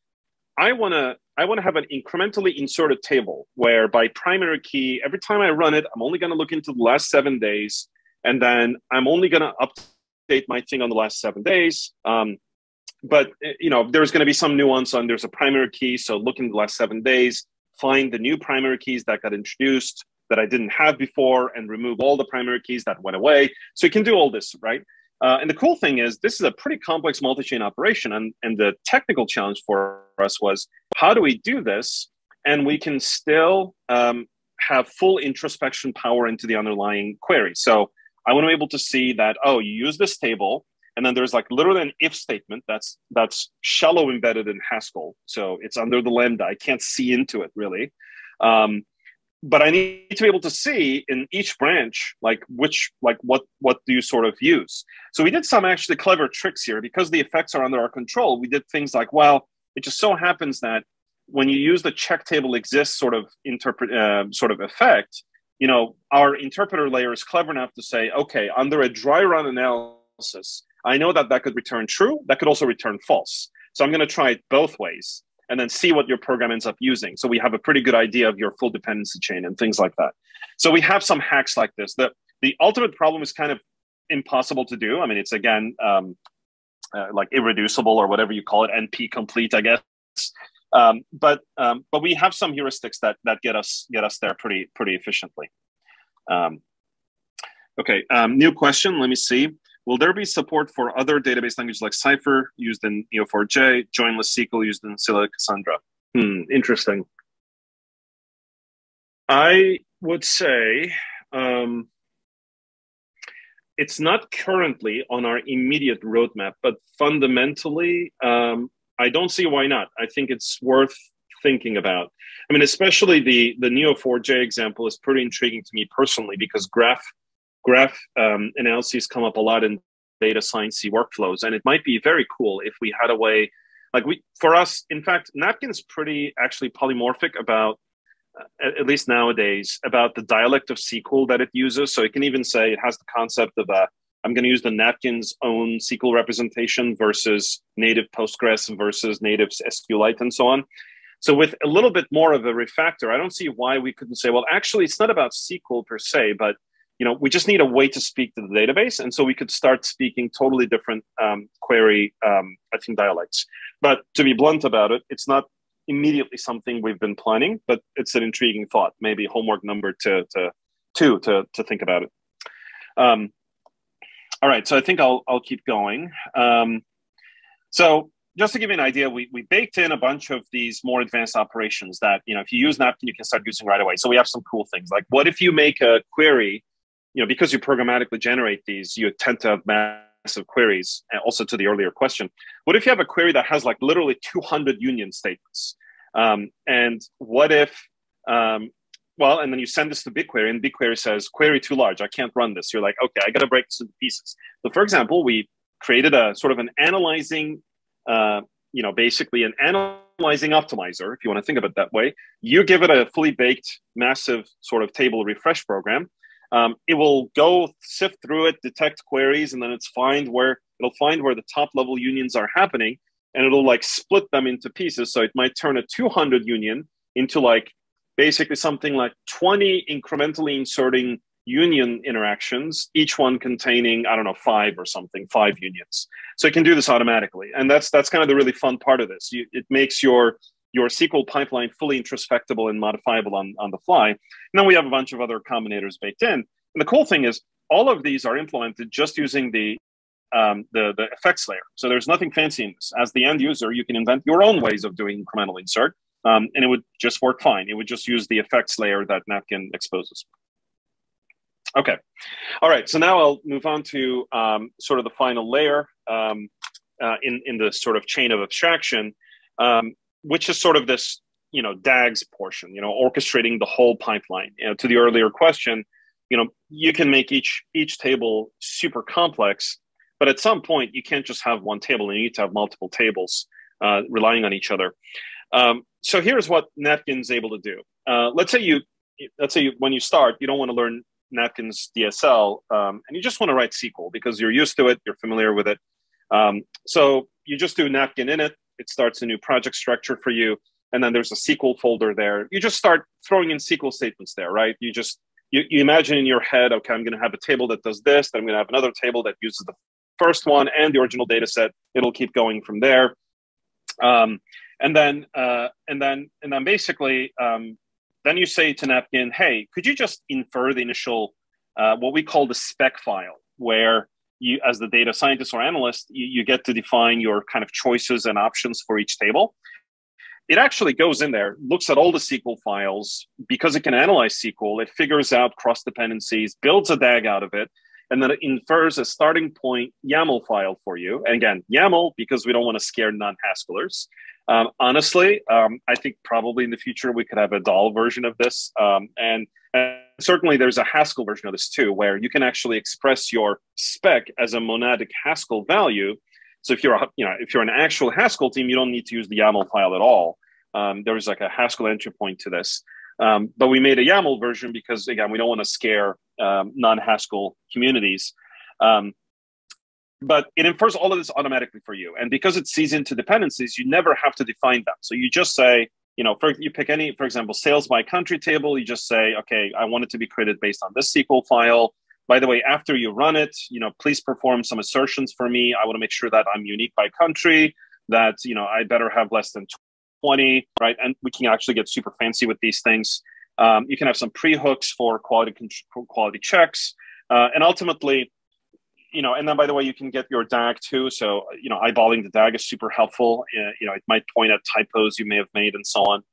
I want to I want to have an incrementally inserted table where by primary key, every time I run it, I'm only going to look into the last seven days, and then I'm only going to up update my thing on the last seven days. Um, but you know, there's going to be some nuance on there's a primary key. So look in the last seven days, find the new primary keys that got introduced that I didn't have before, and remove all the primary keys that went away. So you can do all this, right? Uh, and the cool thing is, this is a pretty complex multi-chain operation, and and the technical challenge for us was how do we do this, and we can still um, have full introspection power into the underlying query. So I want to be able to see that, oh, you use this table, and then there's like literally an if statement that's that's shallow embedded in Haskell. So it's under the lambda. I can't see into it really. Um, but I need to be able to see in each branch, like which, like what, what do you sort of use? So we did some actually clever tricks here because the effects are under our control. We did things like, well, it just so happens that when you use the check table exists sort of interpret uh, sort of effect, you know, our interpreter layer is clever enough to say, okay, under a dry run analysis, I know that that could return true. That could also return false. So I'm going to try it both ways and then see what your program ends up using. So we have a pretty good idea of your full dependency chain and things like that. So we have some hacks like this. The, the ultimate problem is kind of impossible to do. I mean, it's again um, uh, like irreducible or whatever you call it, NP complete, I guess. Um, but um, but we have some heuristics that that get us get us there pretty pretty efficiently. Um, okay, um, new question. Let me see. Will there be support for other database languages like Cypher used in Neo4j, joinless SQL used in Scylla Cassandra? Hmm, interesting. I would say um, it's not currently on our immediate roadmap, but fundamentally, um, I don't see why not. I think it's worth thinking about. I mean, especially the the Neo4j example is pretty intriguing to me personally because graph graph um, analyses come up a lot in data science workflows, and it might be very cool if we had a way, like we for us. In fact, Napkin's pretty actually polymorphic about. Uh, at least nowadays, about the dialect of SQL that it uses. So it can even say it has the concept of a I'm going to use the Napkin's own SQL representation versus native Postgres versus native SQLite and so on. So with a little bit more of a refactor, I don't see why we couldn't say, well, actually, it's not about SQL per se, but you know, we just need a way to speak to the database. And so we could start speaking totally different um, query, um, I think, dialects. But to be blunt about it, it's not immediately something we've been planning, but it's an intriguing thought, maybe homework number to, to two to, to think about it. Um, all right, so I think I'll, I'll keep going. Um, so just to give you an idea, we, we baked in a bunch of these more advanced operations that, you know, if you use Napkin, you can start using right away. So we have some cool things like what if you make a query you know, because you programmatically generate these, you tend to have massive queries. And also to the earlier question, what if you have a query that has like literally 200 union statements? Um, and what if, um, well, and then you send this to BigQuery, and BigQuery says, query too large, I can't run this. You're like, okay, I got to break this into pieces. So, for example, we created a sort of an analyzing, uh, you know, basically an analyzing optimizer, if you want to think of it that way. You give it a fully baked, massive sort of table refresh program um, it will go sift through it, detect queries, and then it's find where it'll find where the top level unions are happening, and it'll like split them into pieces. So it might turn a 200 union into like basically something like 20 incrementally inserting union interactions, each one containing I don't know five or something, five unions. So it can do this automatically, and that's that's kind of the really fun part of this. You, it makes your your SQL pipeline fully introspectable and modifiable on, on the fly. And then we have a bunch of other combinators baked in. And the cool thing is all of these are implemented just using the um, the, the effects layer. So there's nothing fancy in this. As the end user, you can invent your own ways of doing incremental insert, um, and it would just work fine. It would just use the effects layer that Napkin exposes. Okay, all right. So now I'll move on to um, sort of the final layer um, uh, in in the sort of chain of abstraction. Um, which is sort of this you know dags portion you know orchestrating the whole pipeline you know, to the earlier question you know you can make each each table super complex but at some point you can't just have one table you need to have multiple tables uh, relying on each other um, so here's what napkin's able to do uh, let's say you let's say you, when you start you don't want to learn napkin's dsl um, and you just want to write sql because you're used to it you're familiar with it um, so you just do napkin init it it starts a new project structure for you and then there's a SQL folder there. You just start throwing in SQL statements there, right? You just you, you imagine in your head, okay, I'm going to have a table that does this, then I'm going to have another table that uses the first one and the original data set. It'll keep going from there, um, and then uh, and then and then basically, um, then you say to Napkin, hey, could you just infer the initial uh, what we call the spec file, where you as the data scientist or analyst you, you, get to define your kind of choices and options for each table it actually goes in there looks at all the sql files because it can analyze sql it figures out cross dependencies builds a dag out of it and then it infers a starting point YAML file for you. And again, YAML because we don't want to scare non-Haskellers. Um, honestly, um, I think probably in the future we could have a Dhall version of this, um, and, and, certainly there's a Haskell version of this too, where you can actually express your spec as a monadic Haskell value. So if you're a, you know if you're an actual Haskell team, you don't need to use the YAML file at all. Um, there's like a Haskell entry point to this. Um, but we made a YAML version because again, we don't want to scare um, non-Haskell communities. Um, but it infers all of this automatically for you. And because it sees into dependencies, you never have to define them. So you just say, you know, for, you pick any, for example, sales by country table. You just say, okay, I want it to be created based on this SQL file. By the way, after you run it, you know, please perform some assertions for me. I want to make sure that I'm unique by country. That you know, I better have less than 20, right? And we can actually get super fancy with these things. Um, you can have some pre-hooks for quality quality checks, uh, and ultimately, you know. And then, by the way, you can get your DAG too. So, you know, eyeballing the DAG is super helpful. Uh, you know, it might point at typos you may have made and so on.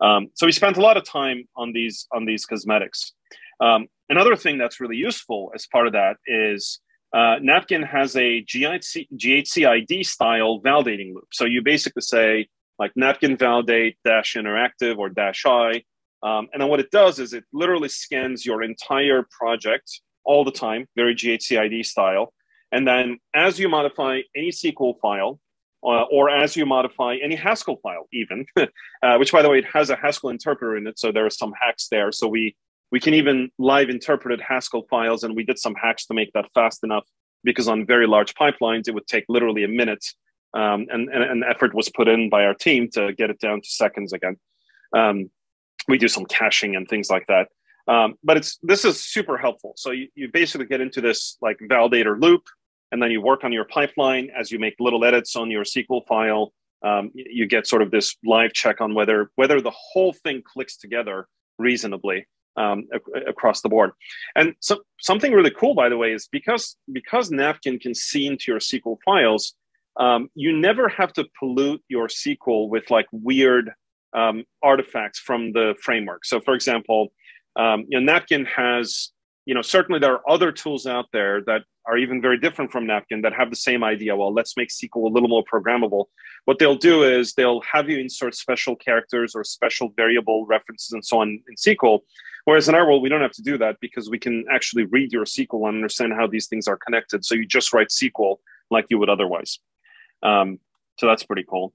Um, so we spent a lot of time on these on these cosmetics. Um, another thing that's really useful as part of that is uh, Napkin has a GHC, GHCID style validating loop. So you basically say, like napkin validate dash interactive or dash i. Um, and then what it does is it literally scans your entire project all the time, very GHCID style. And then as you modify any SQL file, uh, or as you modify any Haskell file, even, [LAUGHS] uh, which by the way, it has a Haskell interpreter in it. So there are some hacks there. So we, we can even live interpreted Haskell files. And we did some hacks to make that fast enough because on very large pipelines, it would take literally a minute um, and, and, and effort was put in by our team to get it down to seconds again. Um, we do some caching and things like that. Um, but it's this is super helpful. So you, you basically get into this like validator loop, and then you work on your pipeline as you make little edits on your SQL file. Um, you get sort of this live check on whether whether the whole thing clicks together reasonably um, ac- across the board. And so something really cool, by the way, is because because Napkin can see into your SQL files, um, you never have to pollute your SQL with like weird um, artifacts from the framework. So, for example, um, you know, Napkin has, you know, certainly there are other tools out there that are even very different from Napkin that have the same idea. Well, let's make SQL a little more programmable. What they'll do is they'll have you insert special characters or special variable references and so on in SQL. Whereas in our world, we don't have to do that because we can actually read your SQL and understand how these things are connected. So you just write SQL like you would otherwise. Um, so that's pretty cool.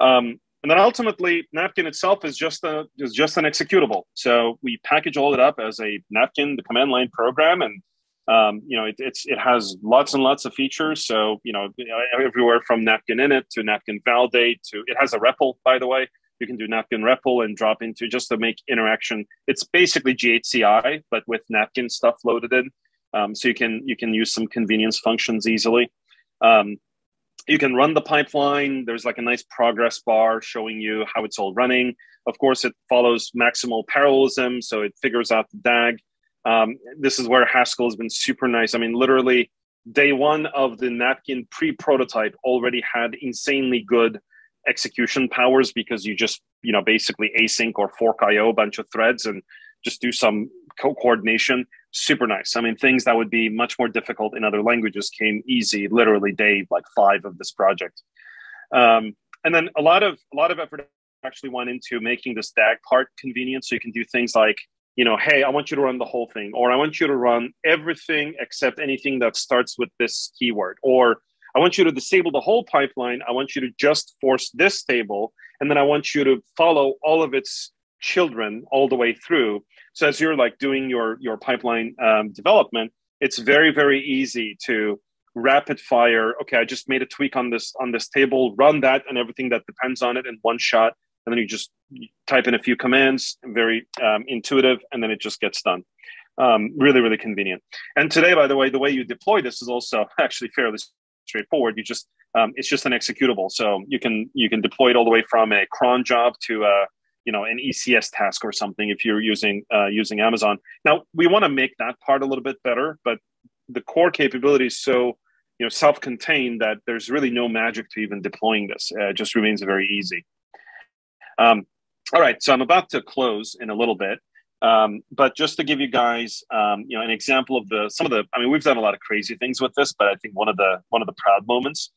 Um, and then ultimately, Napkin itself is just a is just an executable. So we package all it up as a Napkin, the command line program, and um, you know it, it's it has lots and lots of features. So you know everywhere from Napkin init to Napkin validate to it has a REPL by the way. You can do Napkin REPL and drop into just to make interaction. It's basically GHCI, but with Napkin stuff loaded in. Um, so you can you can use some convenience functions easily. Um, you can run the pipeline. There's like a nice progress bar showing you how it's all running. Of course, it follows maximal parallelism, so it figures out the DAG. Um, this is where Haskell has been super nice. I mean, literally, day one of the napkin pre-prototype already had insanely good execution powers because you just, you know, basically async or fork IO a bunch of threads and just do some co-coordination super nice. I mean things that would be much more difficult in other languages came easy literally day like five of this project. Um, and then a lot of a lot of effort actually went into making this dag part convenient so you can do things like you know hey i want you to run the whole thing or i want you to run everything except anything that starts with this keyword or i want you to disable the whole pipeline i want you to just force this table and then i want you to follow all of its children all the way through so as you're like doing your your pipeline um, development, it's very very easy to rapid fire. Okay, I just made a tweak on this on this table. Run that and everything that depends on it in one shot, and then you just type in a few commands. Very um, intuitive, and then it just gets done. Um, really really convenient. And today, by the way, the way you deploy this is also [LAUGHS] actually fairly straightforward. You just um, it's just an executable, so you can you can deploy it all the way from a cron job to a you know an ECS task or something if you're using uh, using Amazon. Now we want to make that part a little bit better, but the core capability is so you know self-contained that there's really no magic to even deploying this. Uh, it just remains very easy. Um, all right, so I'm about to close in a little bit. Um, but just to give you guys, um, you know, an example of the some of the, I mean, we've done a lot of crazy things with this, but I think one of the one of the proud moments.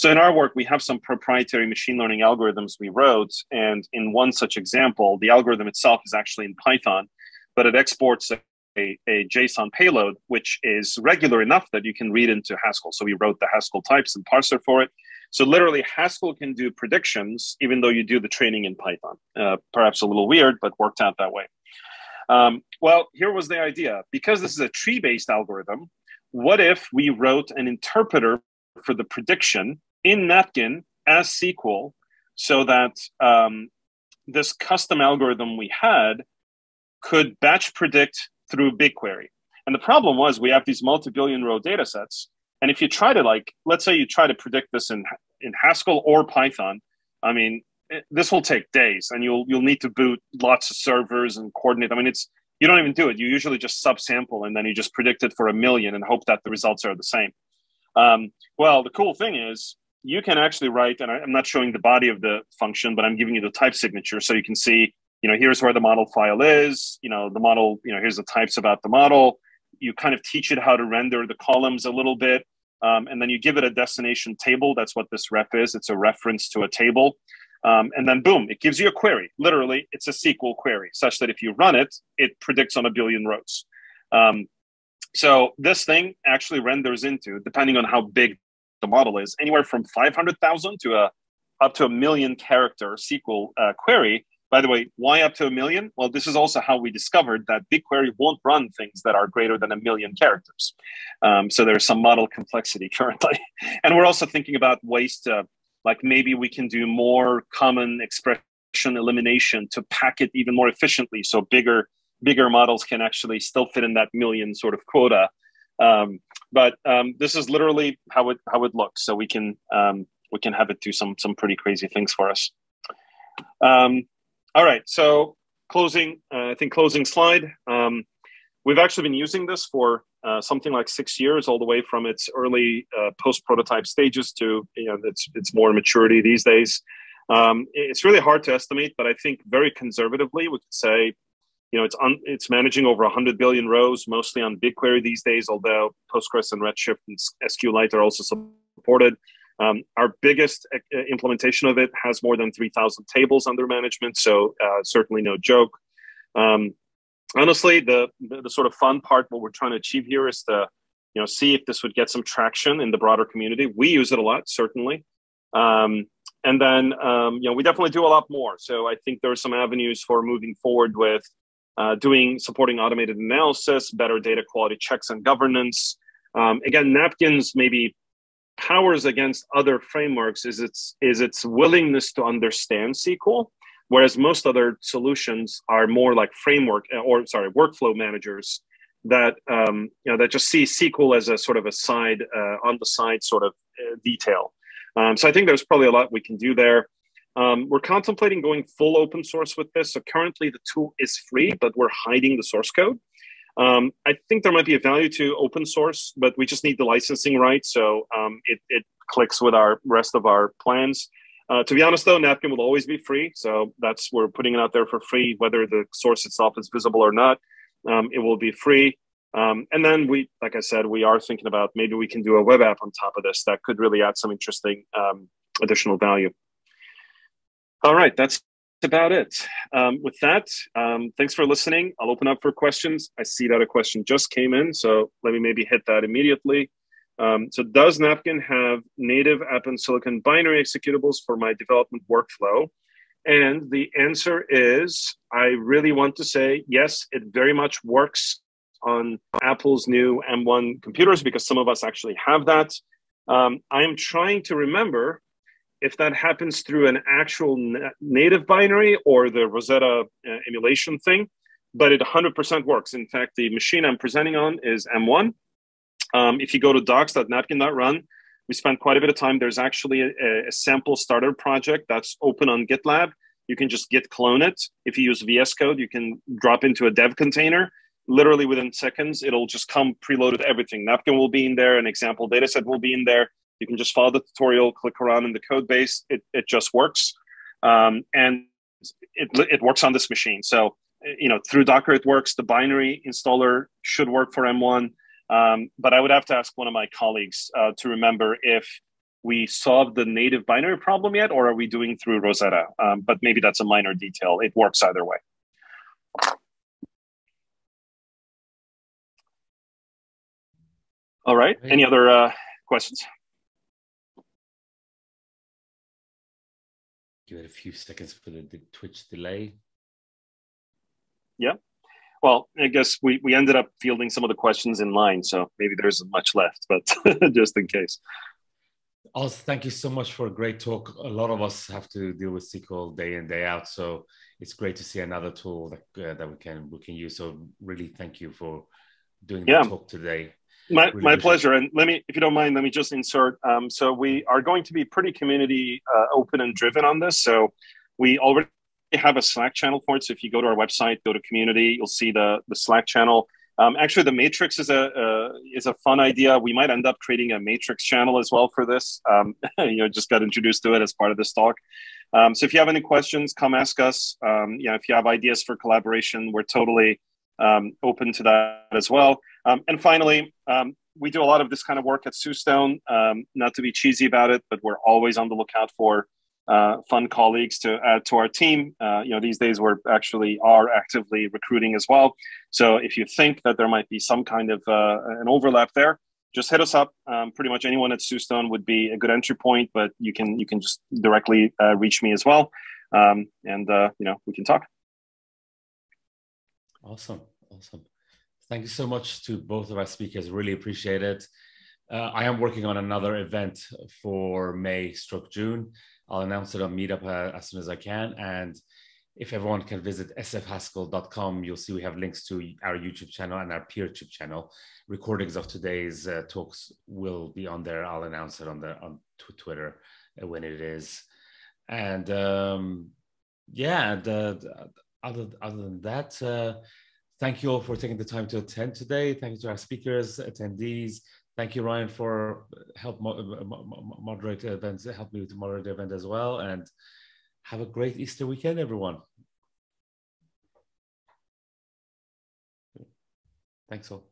So in our work, we have some proprietary machine learning algorithms we wrote, and in one such example, the algorithm itself is actually in Python, but it exports a, a, a JSON payload, which is regular enough that you can read into Haskell. So we wrote the Haskell types and parser for it. So literally, Haskell can do predictions even though you do the training in Python. Uh, perhaps a little weird, but worked out that way. Um, well, here was the idea. Because this is a tree-based algorithm, what if we wrote an interpreter for the prediction in Napkin as SQL so that um, this custom algorithm we had could batch predict through BigQuery. And the problem was we have these multi-billion row data sets. And if you try to like, let's say you try to predict this in, in Haskell or Python, I mean, this will take days and you'll you'll need to boot lots of servers and coordinate i mean it's you don't even do it you usually just subsample and then you just predict it for a million and hope that the results are the same um, well the cool thing is you can actually write and i'm not showing the body of the function but i'm giving you the type signature. So you can see you know here's where the model file is you know the model you know here's the types about the model. You kind of teach it how to render the columns a little bit um, and then you give it a destination table. That's what this ref is. It's a reference to a table. Um, and then boom, it gives you a query. Literally, it's a SQL query, such that if you run it, it predicts on a billion rows. Um, so this thing actually renders into, depending on how big the model is, anywhere from 500,000 to a up to a million character SQL uh, query. By the way, why up to a million? Well, this is also how we discovered that BigQuery won't run things that are greater than a million characters. Um, so there's some model complexity [LAUGHS] currently. and we're also thinking about ways to like maybe we can do more common expression elimination to pack it even more efficiently so bigger bigger models can actually still fit in that million sort of quota um, but um, this is literally how it how it looks. So we can um, we can have it do some some pretty crazy things for us. Um, all right. So closing uh, i think closing slide. Um, we've actually been using this for uh, something like six years, all the way from its early uh, post-prototype stages to you know its its more maturity these days. Um, it's really hard to estimate, but I think very conservatively we could say, you know, it's it's managing over 100 billion rows, mostly on BigQuery these days. Although Postgres and Redshift and SQLite are also supported. Um, our biggest uh, implementation of it has more than 3,000 tables under management, so uh, certainly no joke. Um, honestly, the, the, the sort of fun part, what we're trying to achieve here is to, you know, see if this would get some traction in the broader community. We use it a lot, certainly. Um, and then, um, you know, we definitely do a lot more. So I think there are some avenues for moving forward with uh, doing supporting automated analysis, better data quality checks and governance. Um, again, napkins maybe powers against other frameworks is its is its willingness to understand SQL whereas most other solutions are more like framework uh, or sorry workflow managers that um, you know that just see SQL as a sort of a side uh, on the side sort of uh, detail. Um, so I think there's probably a lot we can do there. Um, we're contemplating going full open source with this. So currently the tool is free, but we're hiding the source code. Um, I think there might be a value to open source, but we just need the licensing right. So um, it, it clicks with our rest of our plans. Uh, to be honest, though, Napkin will always be free. So that's we're putting it out there for free, whether the source itself is visible or not. Um, it will be free. Um, and then we, like I said, we are thinking about maybe we can do a web app on top of this that could really add some interesting um, additional value. All right, that's about it. Um, with that, um, thanks for listening. I'll open up for questions. I see that a question just came in, so let me maybe hit that immediately. Um, so does Napkin have native Apple Silicon binary executables for my development workflow? And the answer is I really want to say yes, it very much works on Apple's new M1 computers because some of us actually have that. Um, I am trying to remember if that happens through an actual na- native binary or the Rosetta uh, emulation thing, but it 100% works. In fact, the machine I'm presenting on is M1. Um, if you go to docs.napkin.run, we spent quite a bit of time. There's actually a, a, sample starter project that's open on GitLab. You can just git clone it. If you use VS Code, you can drop into a dev container. Literally within seconds, it'll just come preloaded everything. Napkin will be in there, an example dataset will be in there. You can just follow the tutorial, click around in the code base. It, it just works. Um, and it, it works on this machine. So you know, through Docker it works. The binary installer should work for M1. Um, but I would have to ask one of my colleagues uh, to remember if we solved the native binary problem yet, or are we doing through Rosetta? Um, but maybe that's a minor detail. It works either way. All right. Any other uh, questions? Give it a few seconds for the, the Twitch delay. Yeah. Well, I guess we, we ended up fielding some of the questions in line, so maybe there isn't much left, but [LAUGHS] just in case. Also, thank you so much for a great talk. A lot of us have to deal with SQL day in day out, so it's great to see another tool that uh, that we can we can use. So really, thank you for doing the yeah. talk today. My, my pleasure. And let me, if you don't mind, let me just insert. Um, so we are going to be pretty community uh, open and driven on this. So we already have a Slack channel for it. So if you go to our website, go to community, you'll see the the Slack channel. Um, actually, the matrix is a uh, is a fun idea. We might end up creating a matrix channel as well for this. Um, [LAUGHS] you know, just got introduced to it as part of this talk. Um, so if you have any questions, come ask us. Um, you know, if you have ideas for collaboration, we're totally um, open to that as well. Um, and finally, we do a lot of this kind of work at Soostone. not to be cheesy about it, but we're always on the lookout for uh, fun colleagues to add to our team. Uh, you know, these days we're actually are actively recruiting as well. So if you think that there might be some kind of uh, an overlap there, just hit us up. Um, pretty much anyone at Soostone would be a good entry point, but you can you can just directly uh, reach me as well, um, and uh, you know we can talk. Awesome, awesome. Thank you so much to both of our speakers. Really appreciate it. Uh, I am working on another event for May stroke June. I'll announce it on Meetup uh, as soon as I can. And if everyone can visit sfhaskell.com, you'll see we have links to our YouTube channel and our PeerTube channel. Recordings of today's uh, talks will be on there. I'll announce it on the on Twitter uh, when it is. And um, yeah, the, other other than that, uh, thank you all for taking the time to attend today. Thank you to our speakers, attendees, thank you, Ryan, for help uh, moderate events, help me to moderate the event as well. And have a great Easter weekend, everyone. Thanks all.